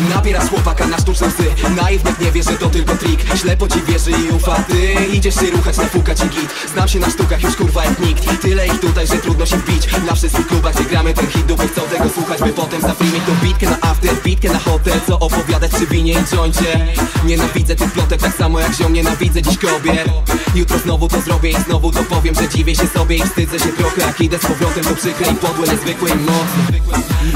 Nabierasz chłopaka na sztuczne łzy Naiwnik nie wie, że to tylko trik. Ślepo ci wierzy i ufa. Ty idziesz się ruchać, napuka ci git. Znam się na sztukach już kurwa jak nikt. Tyle ich tutaj, że trudno się wbić. Na wszystkich klubach, gdzie gramy ten hit Dupy chcą tego słuchać, by potem zafilmić tą bitkę na after Bitkę na hotel, co opowiadać przy winie i joincie. Nienawidzę tych plotek tak samo jak ziom Nienawidzę dziś kobiet. Jutro znowu to zrobię i znowu to powiem Że dziwię się sobie i wstydzę się trochę Jak idę z powrotem to przykre i podłe, niezwykłe i mocne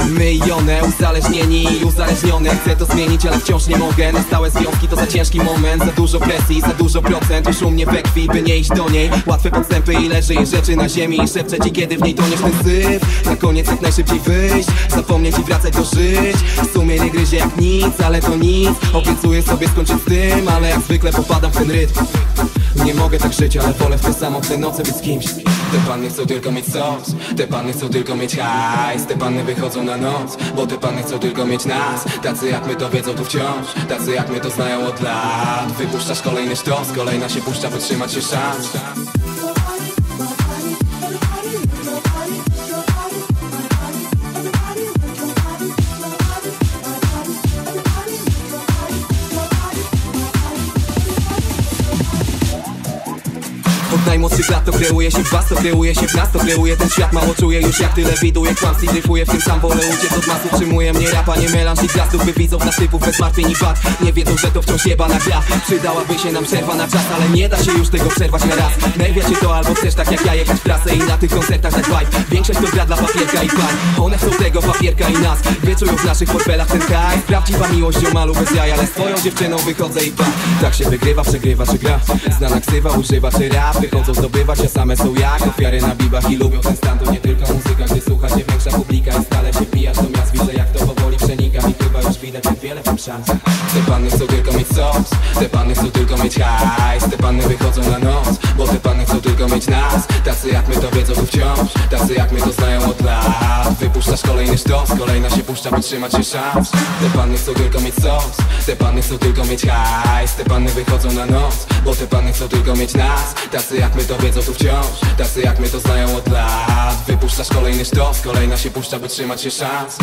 My i one, uzależnieni i uzależnione Chcę to zmienić, ale wciąż nie mogę. Na stałe związki to za ciężki moment. Za dużo presji, za dużo procent. Już u mnie we krwi, by nie iść do niej. Łatwe podstępy i leży jej rzeczy na ziemi. I szepczę ci, kiedy w niej toniesz ten syf. Na koniec jak najszybciej wyjść. Zapomnieć i wracać do żyć. W sumie nie gryzie jak nic, ale to nic. Obiecuję sobie skończyć z tym Ale jak zwykle popadam w ten rytm nie mogę tak żyć, ale wolę w te samotne noce być z kimś. Te panny chcą tylko mieć sos Te panny chcą tylko mieć hajs. Te panny wychodzą na noc Bo te panny chcą tylko mieć nas. Tacy jak my to wiedzą tu wciąż Tacy jak my to znają od lat. Wypuszczasz kolejny sztos Kolejna się puszcza, by trzymać się szans najmłodszych lat to kreuje się w was, to kreuje się w nas To kreuje ten świat, mało czuję już jak tyle widuję Kłamstw i dryfuję, w tym sam. Wolę uciec od masy Utrzymuję mnie rapa, nie melanż i gwiazdów By widzów nas typów bez martwień i wad. Nie wiedzą, że to wciąż jebana gra Przydałaby się nam przerwa na czas, ale nie da się już tego przerwać na raz. Nerwia cię to albo chcesz tak jak ja jechać w trasę I na tych koncertach dać vibe Większość to gra dla papierka i par One chcą tego papierka i nas. Wyczują w naszych portfelach ten hajs. Prawdziwa miłość ziomalu bez jaj Ale z twoją dziewczyną wychodzę i pa. Tak się wygrywa, przegrywa czy gra. Znana ksywa, używa czy rap Wychodzą zdobywać, a same są jak Ofiary na bibach i lubią ten stan. To nie tylko muzyka, gdy słucha się większa publika I stale się pija widać jak wiele szans Te panny chcą tylko mieć sos Te panny chcą tylko mieć hajs. Te panny wychodzą na noc Bo te panny chcą tylko mieć nas. Tacy jak my to wiedzą tu wciąż Tacy jak my to znają od lat. Wypuszczasz kolejny sztos Kolejna się puszcza, by trzymać się szans. Te panny chcą tylko mieć sos Te panny chcą tylko mieć hajs. Te panny wychodzą na noc Bo te panny chcą tylko mieć nas. Tacy jak my to wiedzą tu wciąż Tacy jak my to znają od lat. Wypuszczasz kolejny sztos Kolejna się puszcza, by trzymać się szans